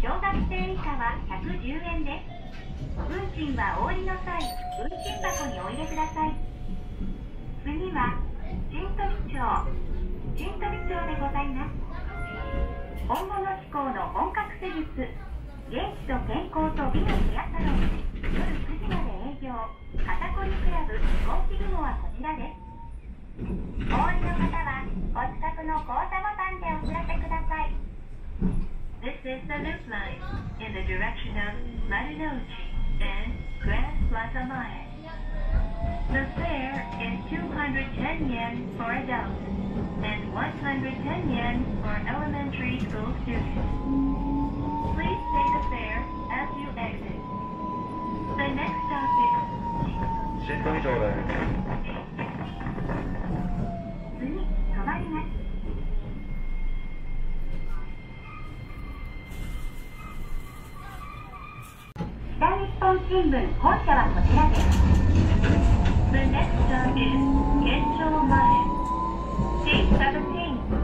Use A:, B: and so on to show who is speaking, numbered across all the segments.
A: 小学生以下は110円です。運賃はお降りの際運賃箱にお入れください。次は新鳥町。新鳥町でございます。本物志向の本格施術元気と健康と美のケアサロン夜9時まで営業。肩こりクラブ公式雲はこちらです。お降りの方はお近くの交差ボタンでお知らせください。This is the loop line in the direction of Marunouchi and Grand Plaza Maya. The fare is 210 yen for adults and 110 yen for elementary school students. Please pay the fare as you exit. The next stop is
B: 新富町です
A: 新聞本社はこちらです。The next stop is 県庁前。C17.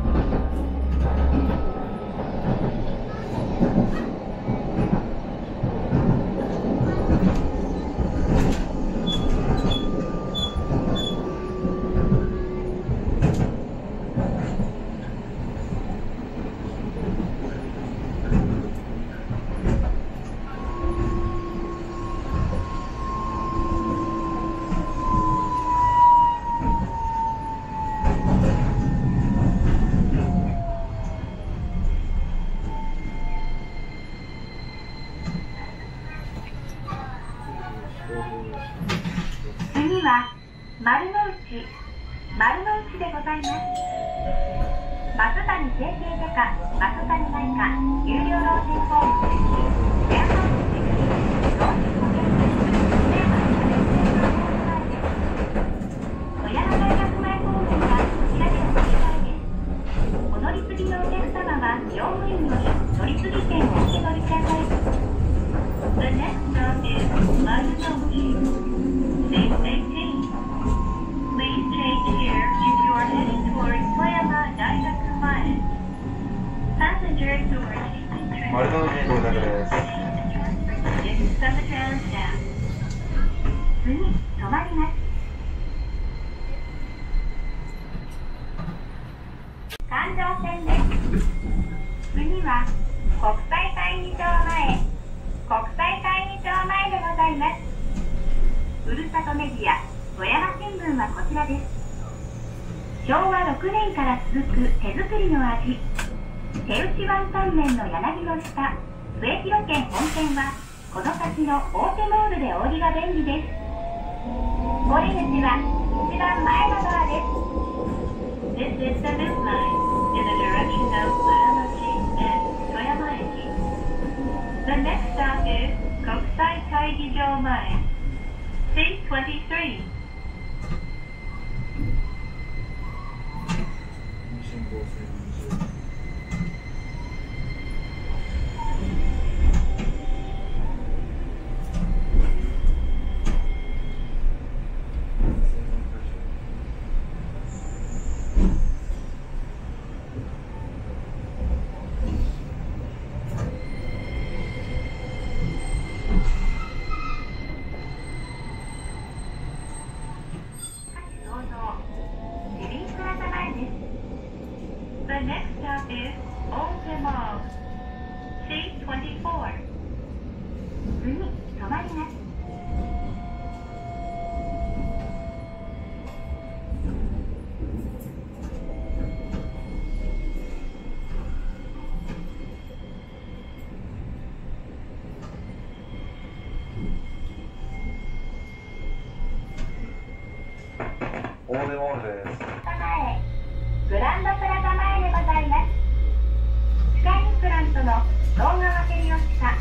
A: 次は丸の内丸の内でございます整形外科松谷内科有料老人ホームケアハウス老人保健室テーマの富山大学前方面はこちらでお願いですお乗り継ぎのお客様は乗務員より乗り継ぎ券をお受け取りください The next stop is Marunouchi. 議場前、国際会議場前でございます。ふるさとメディア、富山新聞はこちらです。昭和6年から続く手作りの味。手打ちワンタン麺の柳の下、末広県本店は、この先の大手モールでおりが便利です。降り口は一番前のドアです。This is the loop line in the direction of next stop is Kokusai Kaigi Joe Mine. State 23. The next stop is Old Mall C24. 次、止まります。
B: 大手モールです
A: 前グランドプラザ前でございますスカイインプラントの動画分け利用した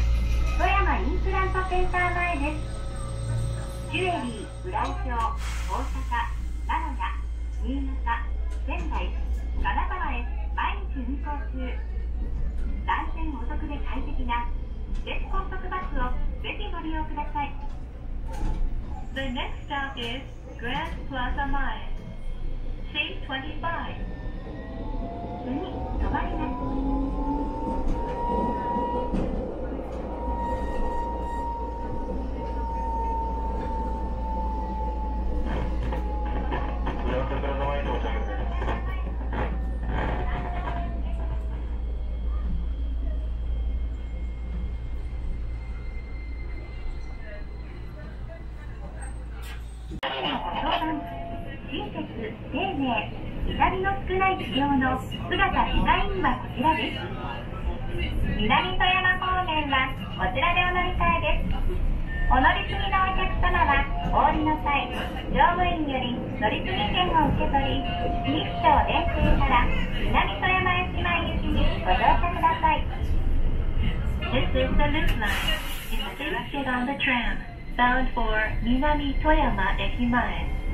A: 富山インプラントセンター前です。ジュエリー、浦井町、大阪、名古屋、新潟、仙台、金沢へ毎日運行中。断線お得で快適な鉄高速バスをぜひご利用ください。The next stop is Grand Plaza 前 C25 次止まります寧、痛みの少ない治療の姿デザインはこちらです。南富山方面はこちらでお乗り換えです。お乗り継ぎのお客様は、お降りの際、乗務員より乗り継ぎ券を受け取り、日町電停から南富山駅前行きにご乗車ください。This is the loop line. Please get on the tram bound for 南富山駅前。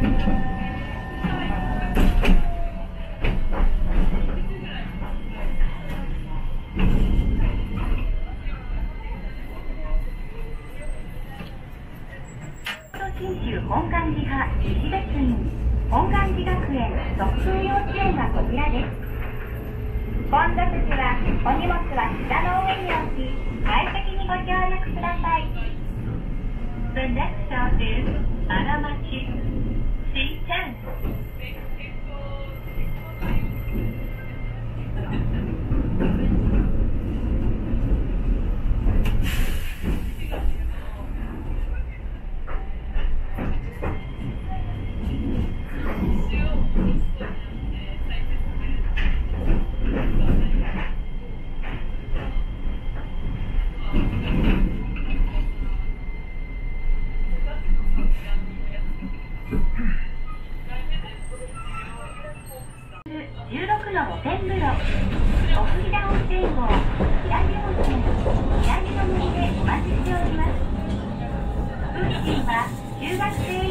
A: 新州本願寺派西別院本願寺学園特風幼稚園はこちらです混雑時はお荷物は膝の上に置き快適にご協力ください The next stop is 荒町中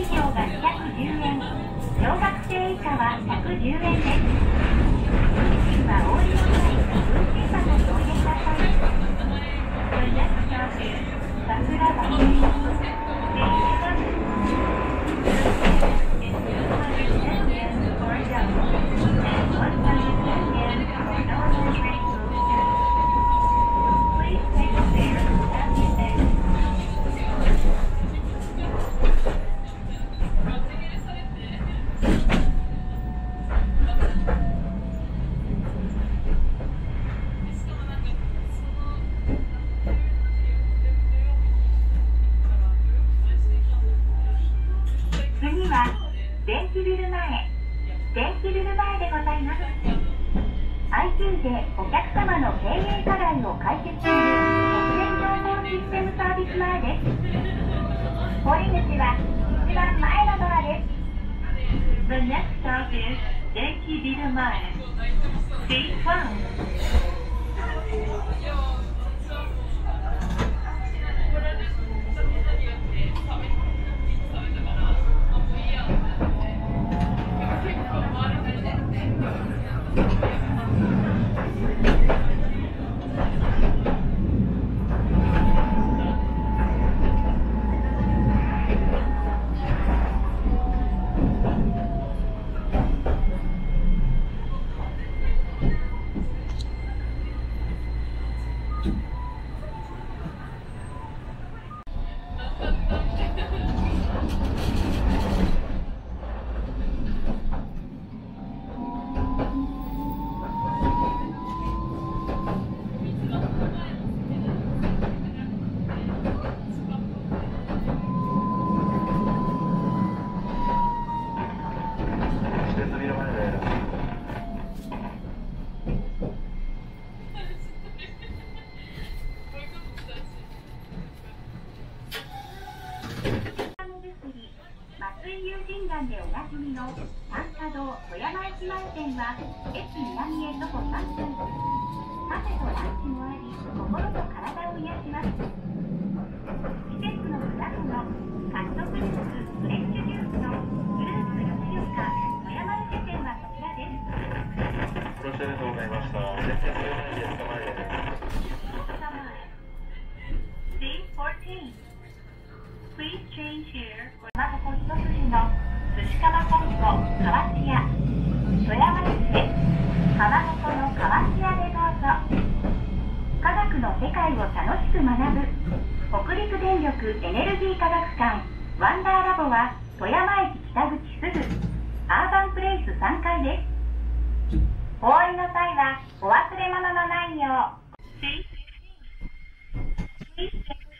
A: 電気ビル前電気ビル前でございます IT でお客様の経営課題を解決する国連情報システムサービス前です堀口は一番前のドアです The next stop is 電気ビル前
B: Seat 1
A: 松井友人団でおなじみの三華堂富山駅前店は駅南へ徒歩3分カフェとランチもあり心
C: と体を癒します季節の果物カットフルーツフレッシュジュースのフルーツ吉岡富山市店はこちらです
A: ご視聴ありがとうございました。
C: ンダーラボは富山駅北口すぐアーバンプレイス3階ですお降りの際はお忘れ物のないよう Please take care